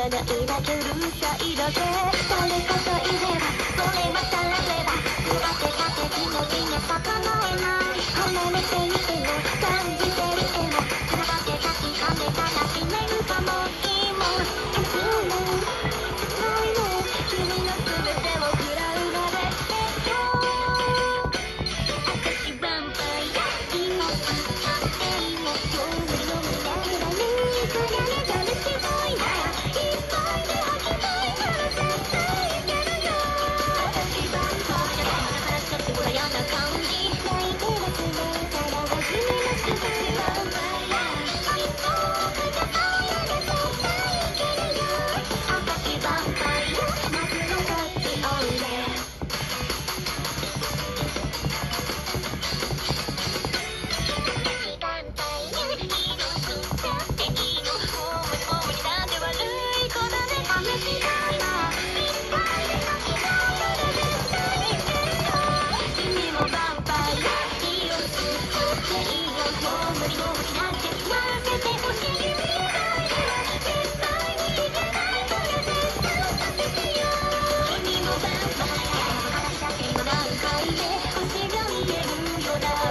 ないだうるさいだけ。誰か da.